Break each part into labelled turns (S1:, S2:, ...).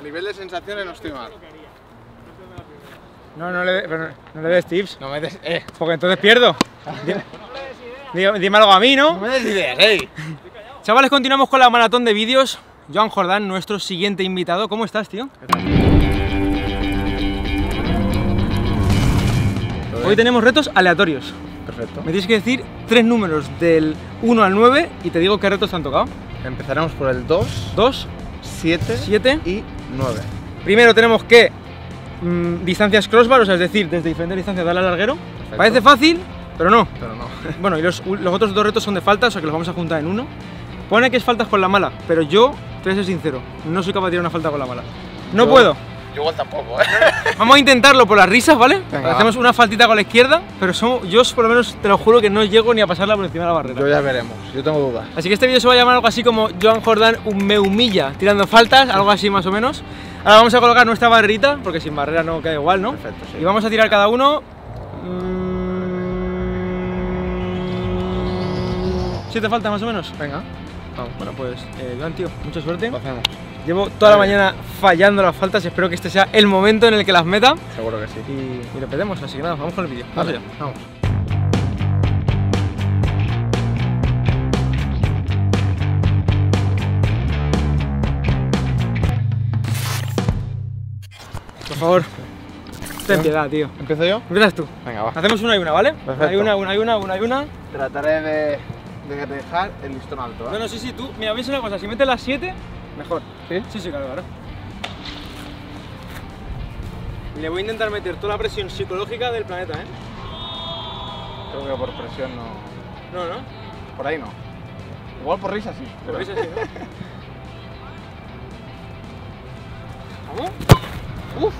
S1: A nivel de sensaciones no estoy mal.
S2: No, no le, no, le des tips,
S1: No me des. Eh.
S2: porque entonces pierdo. Dime, dime- dime algo a mí,
S1: No
S2: ¿no?
S1: me des ideas, eh.
S2: Chavales, continuamos con la maratón de vídeos. Joan Jordán, nuestro siguiente invitado. ¿Cómo estás, tío? Hoy tenemos retos aleatorios.
S1: Perfecto.
S2: Me tienes que decir tres números del 1 al 9 y te digo qué retos te han tocado.
S1: Empezaremos por el 2,
S2: 2,
S1: 7
S2: 7.
S1: y 9.
S2: Primero tenemos que mm, distancias crossbar, o sea, es decir, desde diferentes distancias darle al larguero. Parece fácil, pero no.
S1: Pero no.
S2: Bueno, y los, los otros dos retos son de falta, o sea que los vamos a juntar en uno. Pone que es faltas con la mala, pero yo, te voy a ser sincero, no soy capaz de tirar una falta con la mala. No
S1: Yo-
S2: puedo.
S1: Yo igual tampoco, eh.
S2: Vamos a intentarlo por las risas, ¿vale?
S1: Venga,
S2: Hacemos una faltita con la izquierda, pero somos- yo por lo menos te lo juro que no llego ni a pasarla por encima de la barrera.
S1: Yo ya veremos. Yo tengo dudas.
S2: Así que este vídeo se va a llamar algo así como Joan Jordan me humilla tirando faltas, algo así más o menos. Ahora vamos a colocar nuestra barrerita, porque sin barrera no queda igual, ¿no?
S1: Perfecto, sí.
S2: Y vamos a tirar cada uno. mm, ¿Siete faltas más o menos?
S1: Venga,
S2: Vamos, bueno, pues, eh, tío, mucha suerte.
S1: hacemos.
S2: Llevo toda la mañana fallando las faltas, espero que este sea el momento en el que las meta
S1: Seguro que sí.
S2: y, y lo pedemos, así que nada, vamos con el vídeo. Vamos allá.
S1: vamos.
S2: Por favor, ten piedad, tío.
S1: ¿Empiezo yo?
S2: Empiezas tú.
S1: Venga, va.
S2: Hacemos una y una, ¿vale?
S1: Perfecto.
S2: Hay una, una y una, una y una.
S1: Trataré de, de dejar el listón alto,
S2: No,
S1: ¿vale?
S2: no, sí, sí, tú, mira, piensa una cosa, si metes las 7, mejor.
S1: ¿Sí?
S2: Sí, sí, claro, le voy a intentar meter toda la presión psicológica del planeta, ¿eh?
S1: Creo que por presión no.
S2: No, no,
S1: Por ahí no. Igual por risa sí.
S2: pero veis así, ¿no? ¿Vamos? ¡Uf!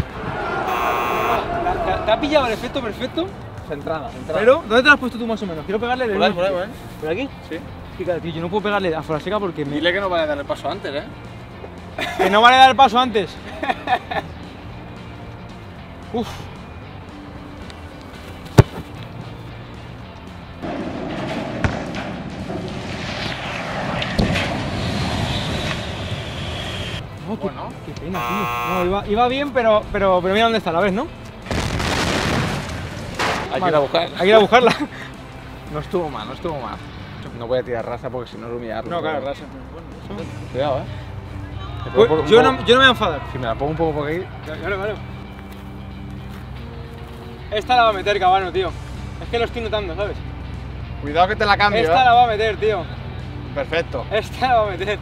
S2: ¿Te, te- te ha pillado el efecto perfecto?
S1: Centrada, centrada.
S2: Pero, ¿dónde te lo has puesto tú más o menos? Quiero pegarle de
S1: Por ahí, por ahí, por ahí.
S2: ¿Por aquí?
S1: Sí.
S2: Fíjate, tío, yo no puedo pegarle a fuera seca porque me...
S1: Dile que no vaya a dar el paso antes, ¿eh?
S2: Que no vale dar el paso antes. Uf. Oh, qué,
S1: Bueno.
S2: qué pena, tío. No, iba, iba bien, pero, pero, pero mira dónde está, ¿la ves, no?
S1: Hay que ir a buscar.
S2: Hay que ir a buscarla.
S1: No estuvo mal, no estuvo mal. No voy a tirar raza porque si no es humillarlo.
S2: No, claro. Bueno, eso-
S1: Cuidado, eh.
S2: Pues, yo, no, yo no me voy a enfadar.
S1: Si me la pongo un poco por aquí.
S2: Claro, claro. Esta la va a meter, cabano, tío. Es que lo estoy notando, ¿sabes?
S1: Cuidado que te la cambio,
S2: Esta
S1: ¿eh?
S2: la va a meter, tío.
S1: Perfecto.
S2: Esta la va a meter.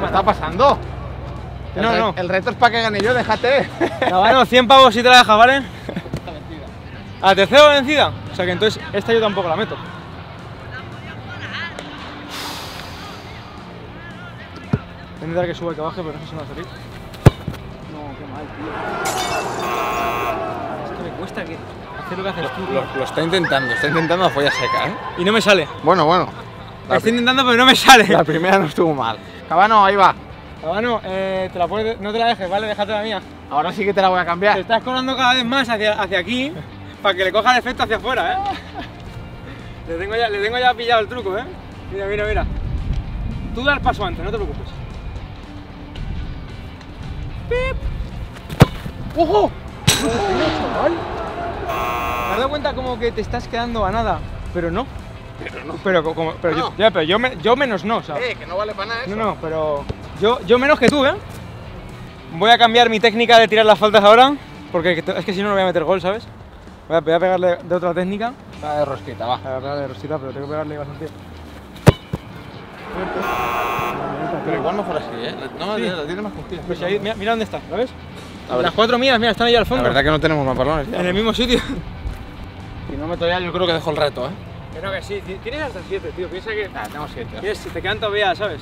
S1: ¿Qué está
S2: matado.
S1: pasando? El
S2: No, no.
S1: El reto es para que gane yo, déjate.
S2: Cabano, 100 pavos si te la dejas, ¿vale? ¿A tercera vencida? O sea que entonces esta yo tampoco la meto. Voy a intentar que suba y que baje, pero no sé si me va a salir. No, qué mal, tío. Es que me cuesta que hacer lo que haces tú.
S1: Lo, lo está intentando, está intentando a folla seca, ¿eh?
S2: Y no me sale.
S1: Bueno, bueno. La,
S2: Estoy intentando, pero no me sale.
S1: la primera no estuvo mal. Cabano, ahí va.
S2: Cabano, eh, te la puedes, no te la dejes, ¿vale? Déjate la mía.
S1: Ahora sí que te la voy a
S2: Te
S1: cambiar.
S2: estás colando cada vez más hacia, hacia aquí para que le coja el efecto hacia afuera, ¿eh? Le tengo, ya, le tengo ya pillado el truco, ¿eh? Mira, mira, mira. Tú da el paso antes, no te preocupes. ¡Pip! ¡Ojo! ¿Te has dado cuenta como que te estás quedando a nada? Pero no.
S1: Pero no.
S2: Pero, co- como, pero, yo,
S1: No.
S2: ya, pero yo, me- yo menos no, sea.
S1: Eh, que no vale para nada eso.
S2: No, no, pero yo, yo menos que tú, ¿eh? Voy a cambiar mi técnica de tirar las faltas ahora, porque es que si no no voy a meter gol, ¿sabes? Voy a, voy a pegarle de otra técnica.
S1: Está de rosquita, va.
S2: Voy a pegarle de rosita, pero tengo que pegarle bastante.
S1: Pero igual mejor así, ¿eh? No,
S2: Sí.
S1: la tiene más cogida.
S2: Pues ahí, mira, mira dónde está, ¿lo ves? Las cuatro mías, mira, están ahí al
S1: La
S2: fondo.
S1: verdad que no tenemos más balones.
S2: En el mismo sitio.
S1: Si no meto ya, yo creo que dejo el reto, ¿eh?
S2: No, que sí, ti- tienes hasta siete, tío. Piensa que.
S1: Ah, tengo siete.
S2: tienes- si te quedan todavía, ¿sabes?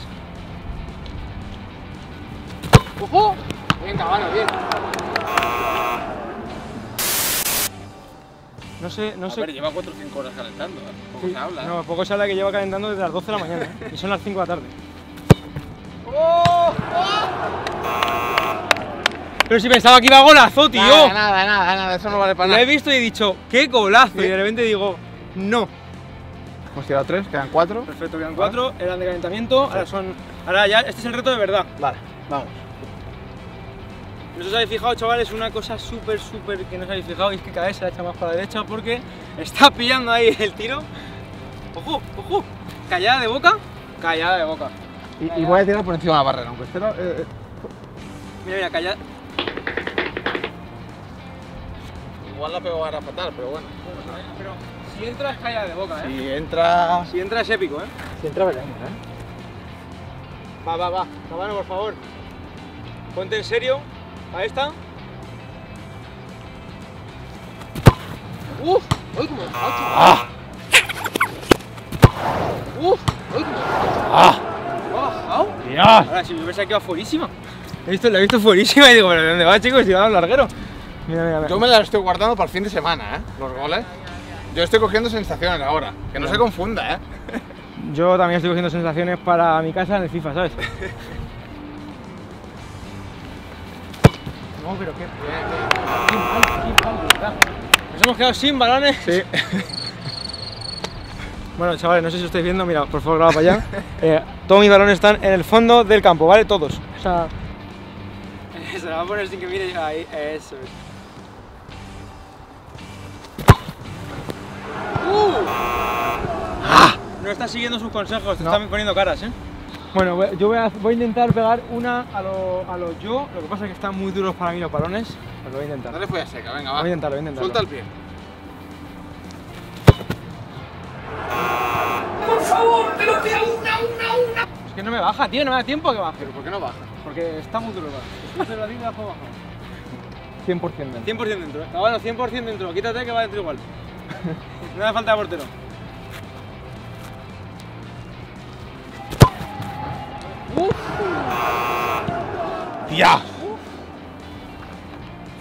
S1: ¡Ojo! Bien, cabano, bien.
S2: No sé, no
S1: A
S2: sé.
S1: ver, lleva 4 o 5 horas calentando, ¿eh? ¿Cómo
S2: Sí,
S1: se habla?
S2: No, poco se habla que lleva calentando desde las 12 de la mañana, ¿eh? Y son las 5 de la tarde. Pero si pensaba que iba a golazo, tío.
S1: Nada, nada, nada, nada, eso no vale para
S2: Lo he
S1: nada.
S2: visto y he dicho, qué golazo.
S1: Sí.
S2: Y de repente digo, no.
S1: Hemos tirado tres, quedan cuatro.
S2: Perfecto, quedan cuatro, eran de calentamiento, ahora son. Ahora ya, este es el reto de verdad.
S1: Vale, vamos.
S2: No os habéis fijado, chavales, una cosa súper, súper que no os habéis fijado y es que cada vez se la echa más para la derecha porque está pillando ahí el tiro. Ojo, ojo, callada de boca, callada de boca.
S1: Y, y voy a tirar por encima de la barrera, aunque esté. eh, eh,
S2: Mira, mira, callada.
S1: igual la pego ahora fatal, pero bueno.
S2: Pero si entra es callada de boca, ¿eh?
S1: Si entra.
S2: Si entra es épico, ¿eh?
S1: Si entra, veremos, ¿eh?
S2: Va, va, va. Cabano, por favor. Ponte en serio. A esta.
S1: ¡Uf! ¡Uy, cómo ¡Ah! ¡Uf! ¡Uy, cómo ¡Ah!
S2: ¿Ha bajado?
S1: ¡Dios!
S2: Ahora, si yo pensaba que iba fuerísima. He visto, la he visto fuerísima y digo, ¿pero de dónde va, chicos? Si va a un larguero. Mira, mira, mira.
S1: Yo me las estoy guardando para el fin de semana, ¿eh? Los goles. Yo estoy cogiendo sensaciones ahora. Que no se confunda, ¿eh?
S2: Yo también estoy cogiendo sensaciones para mi casa en el FIFA, ¿sabes? No, pero qué. Nos hemos quedado sin balones.
S1: Sí.
S2: Bueno, chavales, no sé si estáis viendo, mira, por favor, graba para allá. Eh, todos mis balones están en el fondo del campo, ¿vale? Todos. O sea. Se la va a poner sin que mire ahí, eso es. No está siguiendo sus consejos, te
S1: No.
S2: están poniendo caras, ¿eh? Bueno, yo voy a, voy a intentar pegar una a lo, a lo yo, lo que pasa es que están muy duros para mí los balones, pero lo voy a intentar.
S1: Dale fuera seca, venga, va.
S2: Voy a intentarlo, voy a intentarlo.
S1: Suelta el pie.
S2: Es que no me baja, tío, no me da tiempo a que baje.
S1: Pero ¿por qué no baja?
S2: Porque está muy duro. Si se la diga, puedo bajar.
S1: 100% dentro.
S2: 100% dentro, ¿eh? Bueno, 100% dentro. Quítate que va dentro igual. No hace falta portero.
S1: ¡Tía!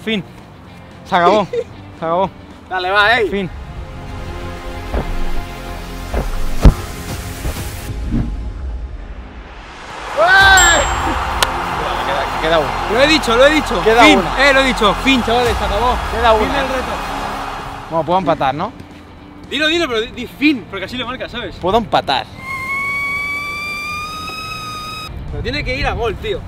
S2: Fin. Se acabó. Se acabó.
S1: Dale, va, ey.
S2: Fin.
S1: Queda, queda uno.
S2: Lo he dicho, lo he dicho.
S1: Queda
S2: fin.
S1: una.
S2: Eh, lo he dicho. Fin, chavales, se acabó.
S1: Queda
S2: Fin
S1: una.
S2: del reto.
S1: Bueno, puedo empatar, ¿no?
S2: Dilo, dilo, pero di, fin, porque así lo marcas, ¿sabes?
S1: Puedo empatar.
S2: Pero tiene que ir a gol, tío.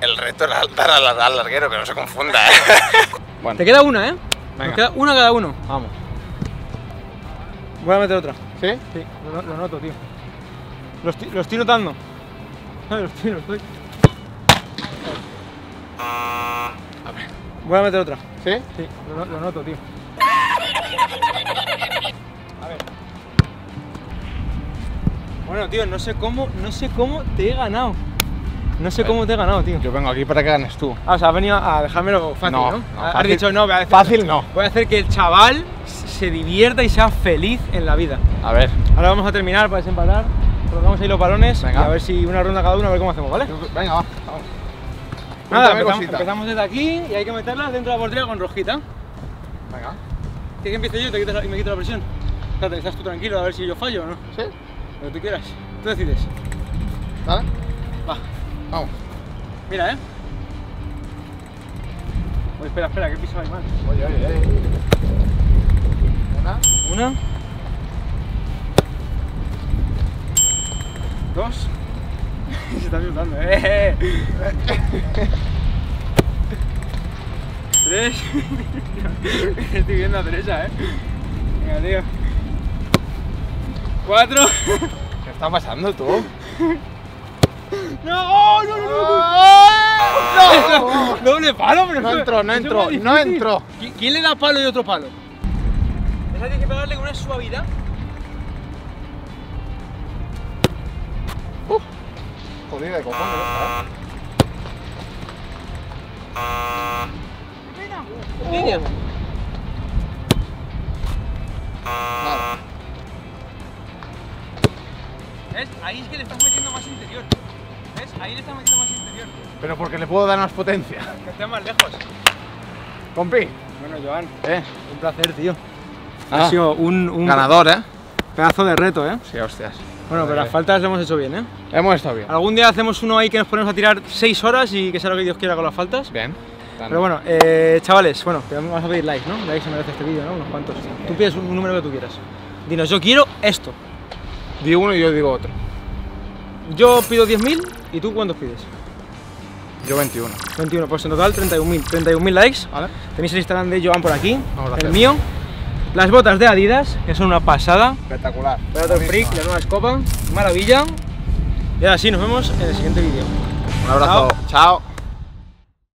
S1: El reto era dar al, al larguero, que no se confunda, ¿eh? bueno,
S2: Te queda una, ¿eh?
S1: Venga.
S2: Nos queda una cada uno.
S1: vamos.
S2: Voy a meter otra.
S1: ¿Sí?
S2: Sí, lo, lo noto, tío. Lo estoy, lo estoy notando. Lo estoy, lo estoy. Voy a meter otra.
S1: ¿Sí?
S2: Sí, lo, lo noto, tío. A ver. Bueno, tío, no sé cómo, no sé cómo te he ganado. No sé cómo te he ganado, tío.
S1: Yo vengo aquí para que ganes tú.
S2: Ah, o sea, has venido a dejármelo fácil, ¿no?
S1: No, no,
S2: Has
S1: fácil-
S2: dicho, no, voy a hacer,
S1: Fácil no.
S2: voy a hacer que el chaval se divierta y sea feliz en la vida.
S1: A ver.
S2: Ahora vamos a terminar para desempatar. Colocamos ahí los balones
S1: Venga.
S2: y a ver si una ronda cada uno, a ver cómo hacemos, ¿vale?
S1: Venga, va. Vamos.
S2: Nada, empezamos, desde aquí y hay que meterlas dentro de la portería con rojita.
S1: Venga.
S2: ¿Quieres que empiece yo y te quitas la- y me quito la presión? Espérate, estás tú tranquilo a ver si yo fallo o no.
S1: ¿Sí?
S2: Lo que tú quieras. Tú decides.
S1: ¿Vale?
S2: Va,
S1: Vamos.
S2: mira, ¿eh? Uy, espera, espera, que piso hay mal.
S1: Oye, oye, oye. Una.
S2: Una. Dos. Se está disfrutando, eh. Tres. Estoy viendo a Teresa, eh. Venga, tío. Cuatro.
S1: ¿Qué está pasando tú?
S2: ¡No! ¡Oh, no, no, no!
S1: ¡No!
S2: Doble palo, pero
S1: No entró, no entró, no entró.
S2: ¿Qui- ¿Quién le da palo y otro palo? Esa tiene que pegarle con una suavidad.
S1: Jodida de cojones esta, ¿eh? Nada.
S2: ¿Ves? Ahí es que le estás metiendo más interior. ¿Ves? Ahí le estás metiendo más interior.
S1: Pero porque le puedo dar más potencia.
S2: Que esté más lejos.
S1: Compi.
S2: Bueno, Joan,
S1: Eh.
S2: un placer, tío. Ha
S1: Ah.
S2: sido un, un
S1: Ganador, ¿eh?
S2: pedazo de reto, ¿eh?
S1: Sí, hostias.
S2: Bueno, pero las faltas lo hemos hecho bien, ¿eh?
S1: Hemos estado bien.
S2: Algún día hacemos uno ahí que nos ponemos a tirar 6 horas y que sea lo que Dios quiera con las faltas.
S1: Bien.
S2: Pero bueno, eh, chavales, bueno, vamos a pedir likes, ¿no? Likes se merece este vídeo, ¿no? Unos cuantos. Tú pides un número que tú quieras. Dinos, yo quiero esto.
S1: Di uno y yo digo otro.
S2: Yo pido 10.000 y tú cuántos pides?
S1: Yo 21.
S2: 21, pues en total 31.000. 31.000 likes.
S1: ¿Vale?
S2: Tenéis el Instagram de Joan por aquí,
S1: Vamos a
S2: el
S1: hacer.
S2: mío. Las botas de Adidas, que son una pasada.
S1: Espectacular.
S2: Predator Freak, la nueva escopa, maravilla. Y ahora sí, nos vemos en el siguiente vídeo.
S1: Un abrazo. Chao.